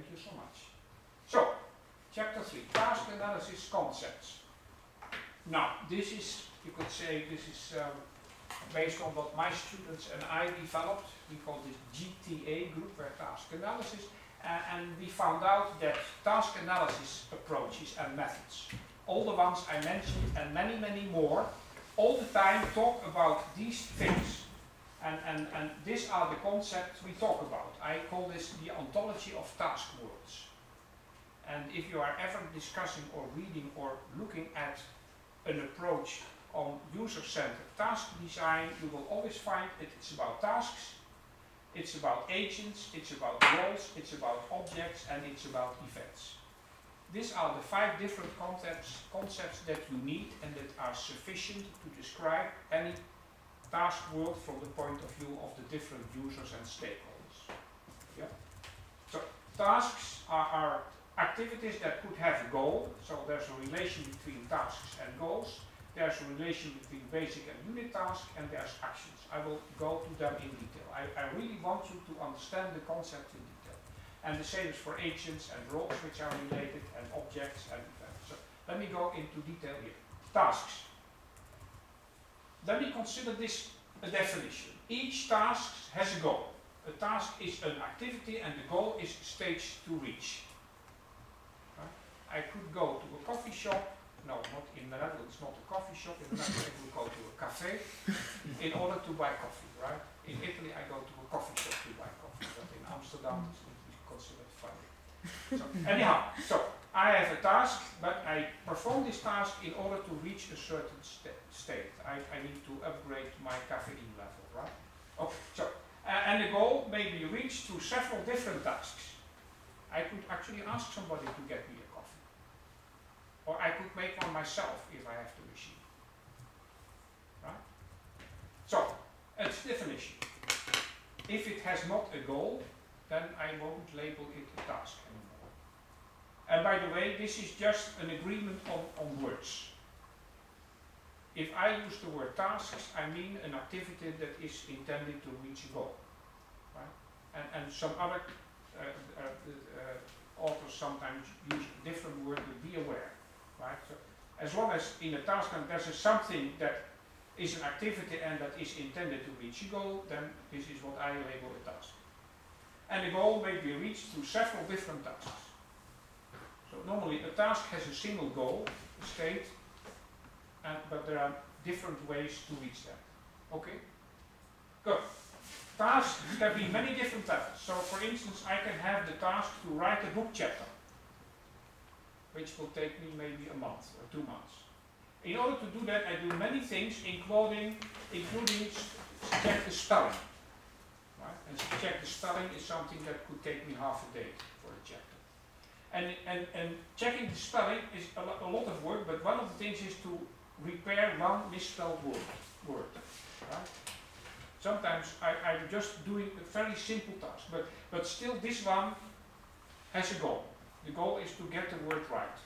Thank you so much. So, chapter 3, task analysis concepts. Now, this is, you could say, this is um, based on what my students and I developed. We call this GTA groupware task analysis, and we found out that task analysis approaches and methods, all the ones I mentioned and many, many more, all the time talk about these things. And, and, and these are the concepts we talk about. I call this the ontology of task worlds. And if you are ever discussing or reading or looking at an approach on user-centered task design, you will always find that it's about tasks, it's about agents, it's about roles, it's about objects, and it's about events. These are the five different concepts, concepts that you need and that are sufficient to describe any task world from the point of view of the different users and stakeholders. Yeah? So tasks are, are activities that could have a goal, so there's a relation between tasks and goals, there's a relation between basic and unit tasks, and there's actions. I will go to them in detail. I, I really want you to understand the concept in detail. And the same is for agents and roles which are related, and objects and events. So let me go into detail here. Tasks. Let me consider this a definition. Each task has a goal. A task is an activity and the goal is a stage to reach. I could go to a coffee shop no, not in the Netherlands, not a coffee shop. In the Netherlands, I would go to a cafe in order to buy coffee, right? In Italy, I go to a coffee shop to buy coffee, but in Amsterdam, it's considered funny. So, anyhow, so I have a task, but I perform this task in order to reach a certain sta state. I, I need to upgrade my caffeine level, right? Okay, so, uh, and the goal may be reached through several different tasks. I could actually ask somebody to get me a coffee. or I could make one myself if I have the machine. Right? So, its definition. If it has not a goal, then I won't label it a task anymore. And by the way, this is just an agreement on, on words. If I use the word tasks, I mean an activity that is intended to reach a goal. Right? And, and some other uh, uh, uh, authors sometimes use a different word, but be aware right? So as long as in a task there's a something that is an activity and that is intended to reach a goal, then this is what I label a task. And the goal may be reached through several different tasks. So normally a task has a single goal, a state, and, but there are different ways to reach that. Okay? Good. Tasks can be many different tasks. So for instance, I can have the task to write a book chapter which will take me maybe a month or two months. In order to do that, I do many things, including, including check the spelling. And check the spelling is something that could take me half a day for a chapter. And, and, and checking the spelling is a, lo a lot of work, but one of the things is to repair one misspelled word. word right? Sometimes I, I'm just doing a very simple task, but, but still this one has a goal. The goal is to get the word right.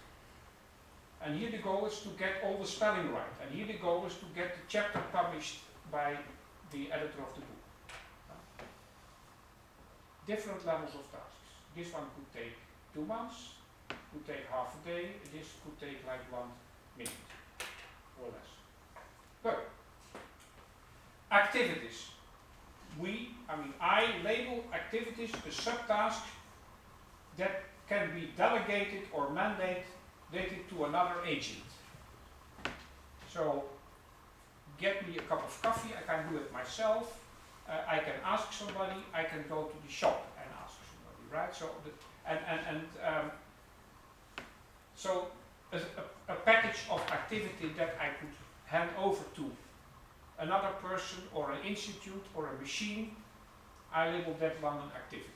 And here the goal is to get all the spelling right. And here the goal is to get the chapter published by the editor of the book. Different levels of tasks. This one could take two months, could take half a day, this could take like one minute or less. Good. Activities. We, I mean, I label activities a subtask that can be delegated or mandated to another agent. So, get me a cup of coffee, I can do it myself, uh, I can ask somebody, I can go to the shop and ask somebody, right? So, the, and, and, and um, so a, a, package of activity that I could hand over to another person or an institute or a machine, I label that one an activity.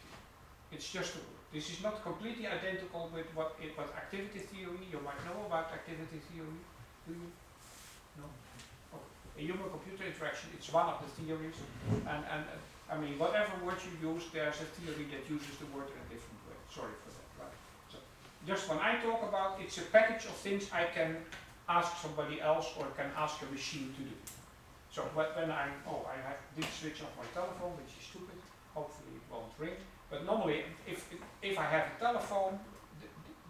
It's just a word. this is not completely identical with what it activity theory. You might know about activity theory. Do you? No? Okay. In human computer interaction, it's one of the theories. And, and uh, I mean, whatever word you use, there's a theory that uses the word in a different way. Sorry for that, right? So, just when I talk about, it's a package of things I can ask somebody else or can ask a machine to do. So when I, oh, I have this switch off my telephone, which is stupid. Hopefully it won't ring. But normally, if, if I have a telephone,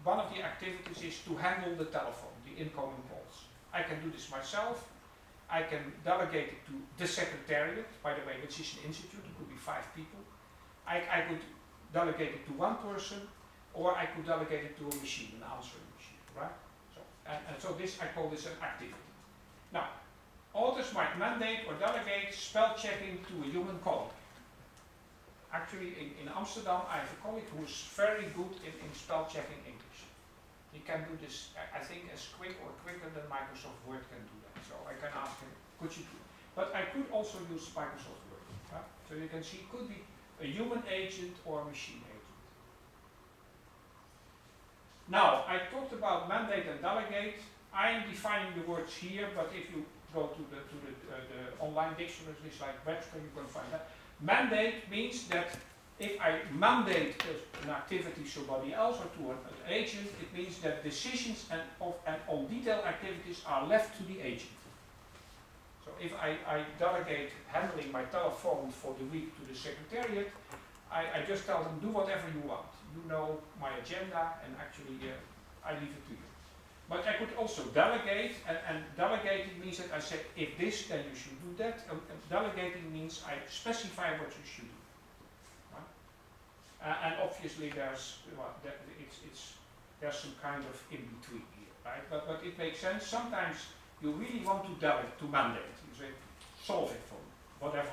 one of the activities is to handle the telephone, the incoming calls. I can do this myself. I can delegate it to the secretariat, by the way, which is an institute, it could be five people. I, I could delegate it to one person, or I could delegate it to a machine, an answering machine, right? So, and, and so this, I call this an activity. Now, authors might mandate or delegate spell checking to a human colleague. Actually, in, in Amsterdam, I have a colleague who is very good in, in spell checking English. He can do this, I think, as quick or quicker than Microsoft Word can do that. So I can ask him, could you do it? But I could also use Microsoft Word. Right? So you can see, could be a human agent or a machine agent. Now, I talked about mandate and delegate. I am defining the words here, but if you go to the, to the, uh, the online dictionaries like Webster, you can find that. Mandate means that if I mandate an activity to somebody else or to an, an agent, it means that decisions and, of, and on detailed activities are left to the agent. So if I, I delegate handling my telephone for the week to the secretariat, I, I just tell them do whatever you want. You know my agenda and actually uh, I leave it to you. But I could also delegate, and, and, delegating means that I say, if this, then you should do that. And, and delegating means I specify what you should do. Uh, and obviously there's, well, it's, it's, there's some kind of in between here, right? But, but it makes sense. Sometimes you really want to delegate, to mandate. You say, solve it for me, whatever.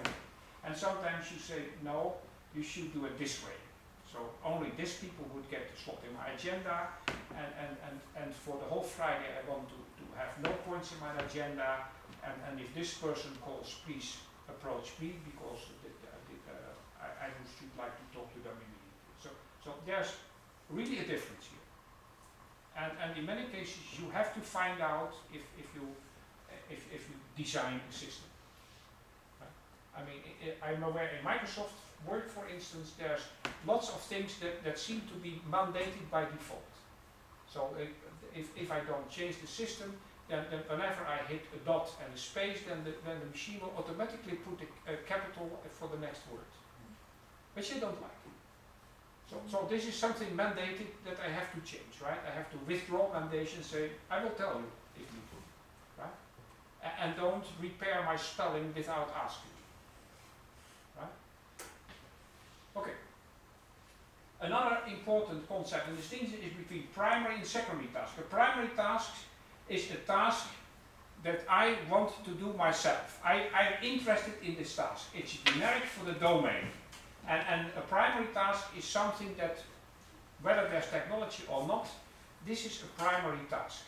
And sometimes you say, no, you should do it this way. So only these people would get the slot in my agenda, and, and, and, and for the whole Friday I want to, to have no points in my agenda, and, and if this person calls, please approach me, because uh, I, I should like to talk to them. So, there's really a difference here. And, and in many cases you have to find out if, if, you, if, if you design a system. Right? I mean, I, I'm aware in Microsoft Word, for instance, there's lots of things that, that seem to be mandated by default. So if, if, if I don't change the system, then, then, whenever I hit a dot and a space, then the, then the machine will automatically put a, a capital for the next word. Which I don't like. So, so this is something mandated that I have to change, right? I have to withdraw mandation and say, I will tell you if you do, right? A and don't repair my spelling without asking. right? Okay. Another important concept and distinction is between primary and secondary tasks. A primary task is a task that I want to do myself. I, I'm interested in this task. It's generic for the domain. And, and a primary task is something that, whether there's technology or not, this is a primary task.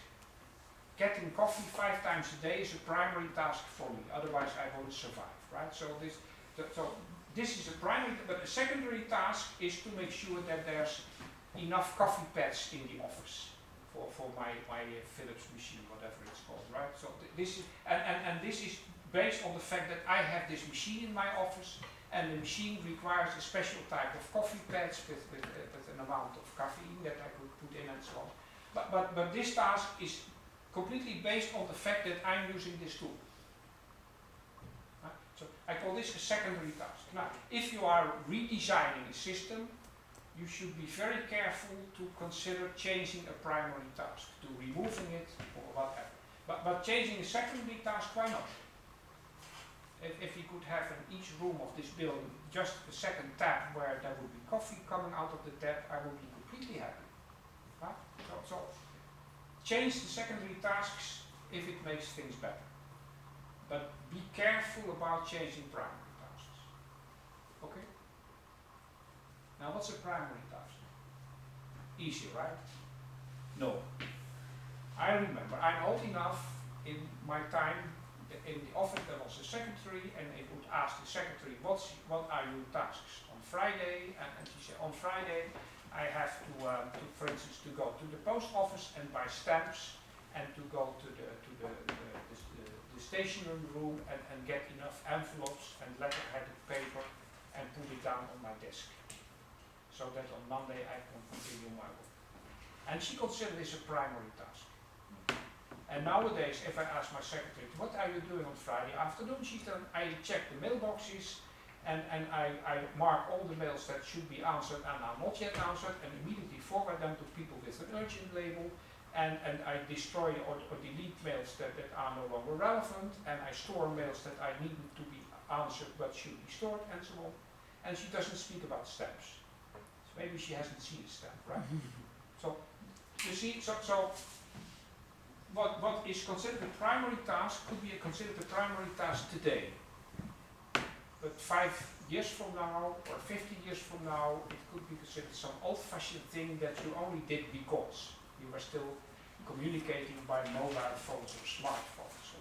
Getting coffee five times a day is a primary task for me, otherwise I won't survive, right? So this, so this is a primary, but a secondary task is to make sure that there's enough coffee pads in the office for, for my, my uh, Philips machine, whatever it's called, right? So th this is, and, and, and this is based on the fact that I have this machine in my office and the machine requires a special type of coffee pads with, with, uh, with an amount of caffeine that I could put in and so on. But, but, but this task is completely based on the fact that I'm using this tool. So I call this a secondary task. Now, if you are redesigning a system, you should be very careful to consider changing a primary task, to removing it or whatever. But, but changing a secondary task, why not? If, if you could have in each room of this building just a second tap where there would be coffee coming out of the tap, I would be completely happy. Right? So, so change the secondary tasks if it makes things better. But be careful about changing primary tasks. Okay? Now what's a primary task? Easy, right? No. I remember, I'm old enough in my time in the office there was a secretary and it would ask the secretary what are your tasks on Friday and, and she said on Friday I have to, um, to for instance to go to the post office and buy stamps and to go to the to the, the stationery room and, and get enough envelopes and letterheaded paper and put it down on my desk. So that on Monday I can continue my work. And she considered this a primary task. And nowadays, if I ask my secretary, what are you doing on Friday afternoon? She said, I check the mailboxes and, and I, I mark all the mails that should be answered and are not yet answered and immediately forward them to people with an urgent label and, and I destroy or, or delete mails that, that are no longer relevant and I store mails that I need to be answered but should be stored and so on. And she doesn't speak about stamps. So maybe she hasn't seen a stamp, right? so you see, so, so what, what is considered a primary task could be considered a primary task today. But five years from now or 50 years from now, it could be considered some old-fashioned thing that you only did because you were still communicating by mobile phones or smartphones. So,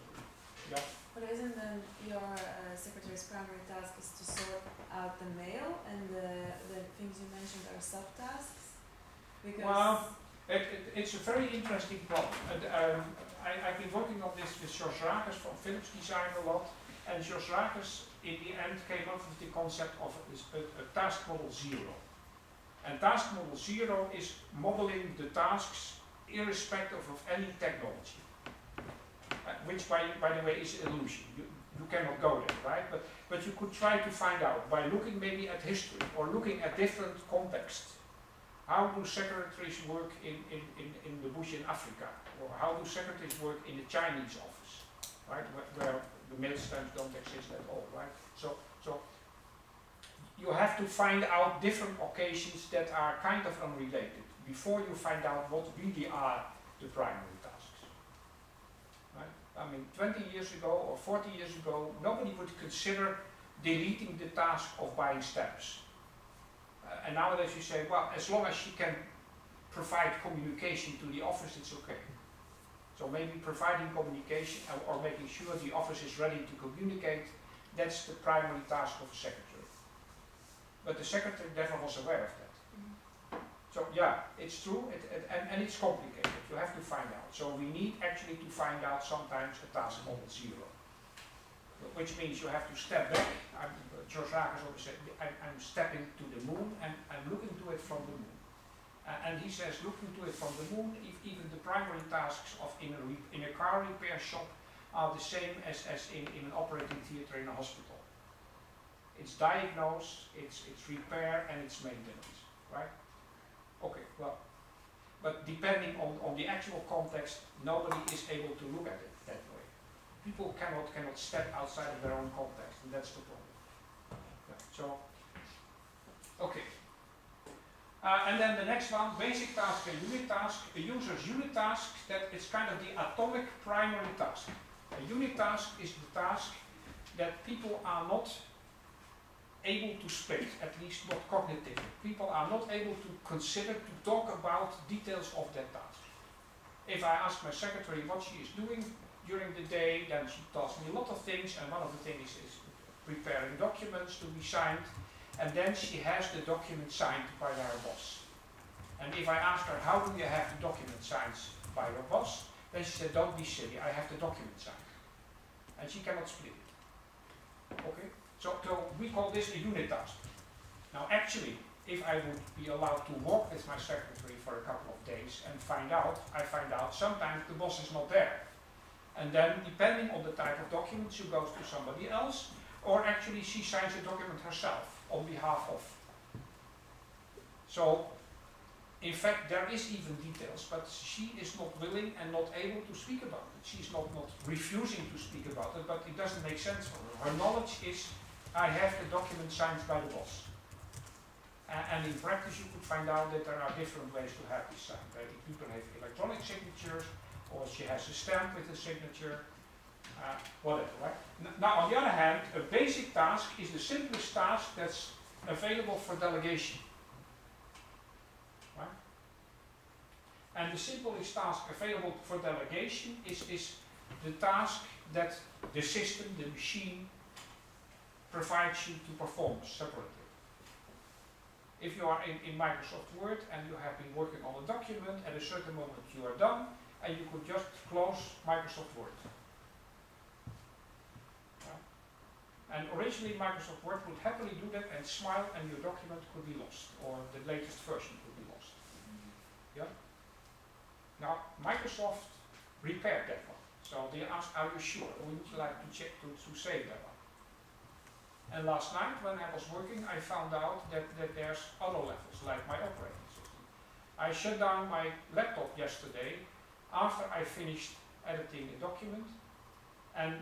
yeah. But isn't then your uh, secretary's primary task is to sort out the mail and the, the things you mentioned are subtasks? Because Well, it, it, it's a very interesting problem. And, um, I, I've been working on this with George Rakers from Philips Design a lot, and George Rakers in the end came up with the concept of a, a task model zero. And task model zero is modeling the tasks irrespective of any technology. Uh, which by, by the way is an illusion. You, you cannot go there, right? But, but you could try to find out by looking maybe at history or looking at different contexts. How do secretaries work in, in, in, in the bush in Africa? Or how do secretaries work in the Chinese office? Right? Where, where the mail stamps don't exist at all, right? So, so you have to find out different occasions that are kind of unrelated before you find out what really are the primary tasks. Right? I mean, 20 years ago or 40 years ago, nobody would consider deleting the task of buying stamps. Uh, nowadays you say, well, as long as she can provide communication to the office, it's okay. So maybe providing communication or, or making sure the office is ready to communicate, that's the primary task of a secretary. But the secretary never was aware of that. So yeah, it's true, it, it, and, and it's complicated. You have to find out. So we need actually to find out sometimes a task model zero, which means you have to step back. I'm, George Rakers always said, I'm, I'm stepping to the moon and I'm looking to it from the moon. Uh, and he says, looking to it from the moon, if even the primary tasks of in a, in a car repair shop are the same as, as in, in an operating theater in a hospital. It's diagnose, it's, it's repair, and it's maintenance, right? Okay, well, but depending on, on the actual context, nobody is able to look at it that way. People cannot, cannot step outside of their own context, and that's the problem. So, okay. Uh, and then the next one, basic task and unit task. A user's unit task, that is kind of the atomic primary task. A unit task is the task that people are not able to speak, at least not cognitively. People are not able to consider, to talk about details of that task. If I ask my secretary what she is doing during the day, then she tells me a lot of things, and one of the things is preparing documents to be signed, and then she has the document signed by her boss. And if I ask her, how do you have the document signed by your boss? Then she said, don't be silly, I have the document signed. And she cannot split it. Okay? So, so we call this a unit task. Now actually, if I would be allowed to walk with my secretary for a couple of days and find out, I find out sometimes the boss is not there. And then depending on the type of document, she goes to somebody else, or actually she signs a document herself on behalf of. So, in fact, there is even details, but she is not willing and not able to speak about it. She's not, not refusing to speak about it, but it doesn't make sense for her. Her knowledge is I have the document signed by the boss. Uh, and in practice, you could find out that there are different ways to have this signed. Uh, people have electronic signatures, or she has a stamp with a signature, uh, whatever, right? Now, on the other hand, a basic task is the simplest task that's available for delegation. Right? And the simplest task available for delegation is, is the task that the system, the machine, provides you to perform separately. If you are in, in Microsoft Word and you have been working on a document, at a certain moment you are done, and you could just close Microsoft Word. And originally Microsoft Word would happily do that and smile and your document could be lost, or the latest version could be lost. Mm-hmm. Yeah? Now, Microsoft repaired that one. So they asked, are you sure? Would you like to check to, to save that one? And last night when I was working, I found out that, that there's other levels, like my operating system. I shut down my laptop yesterday after I finished editing a document, and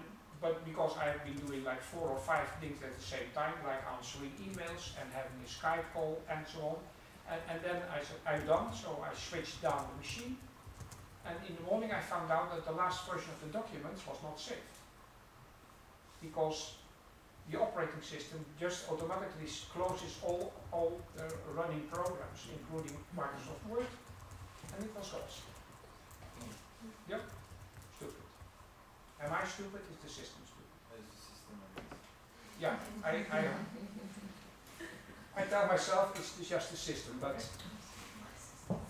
but because I have been doing like four or five things at the same time, like answering emails and having a Skype call and so on, and, and then I said, I'm done, so I switched down the machine, and in the morning I found out that the last version of the documents was not saved. Because the operating system just automatically closes all, all uh, running programs, including Microsoft Word, and it was lost. Yep, stupid. Am I stupid? Is the system stupid? As a system. Yeah, I, I, I tell myself it's just the system, but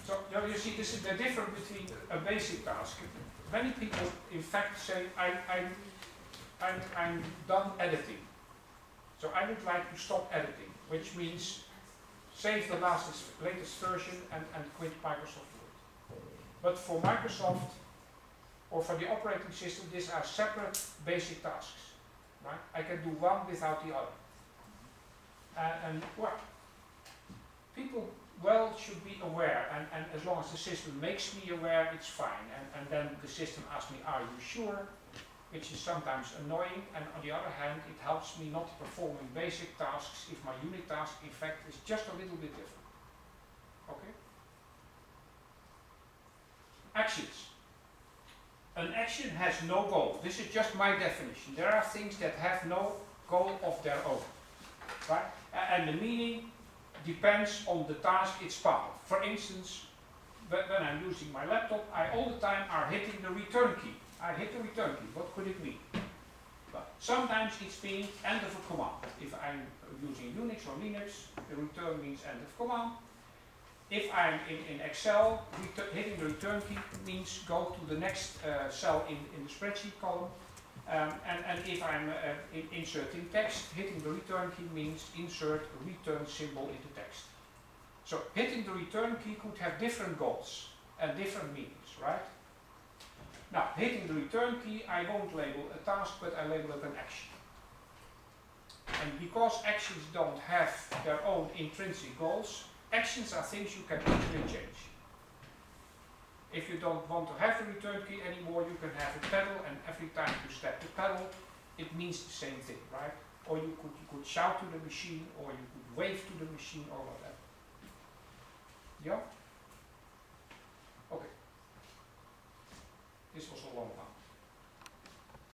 so you, know, you see this is the difference between a basic task. Many people in fact say I, I, I'm, I'm done editing. So I would like to stop editing, which means save the last latest version and, and quit Microsoft Word. But for Microsoft or for the operating system, these are separate basic tasks. Right? I can do one without the other. Uh, and well, people well should be aware, and, and as long as the system makes me aware, it's fine. And, and then the system asks me, are you sure? Which is sometimes annoying, and on the other hand, it helps me not performing basic tasks if my unit task, in fact, is just a little bit different. Okay? Actions. An action has no goal. This is just my definition. There are things that have no goal of their own. Right? And the meaning depends on the task it's part of. For instance, when I'm using my laptop, I all the time are hitting the return key. I hit the return key. What could it mean? But sometimes it's meaning end of a command. If I'm using Unix or Linux, the return means end of command. If I'm in, in Excel, hitting the return key means go to the next uh, cell in, in the spreadsheet column. Um, and, and if I'm uh, in, inserting text, hitting the return key means insert a return symbol into text. So hitting the return key could have different goals and different meanings, right? Now, hitting the return key, I won't label a task, but I label it an action. And because actions don't have their own intrinsic goals, actions are things you can easily change. If you don't want to have the return key anymore, you can have a pedal, and every time you step the pedal, it means the same thing, right? Or you could, you could shout to the machine, or you could wave to the machine, or whatever. Yeah? Okay. This was a long one.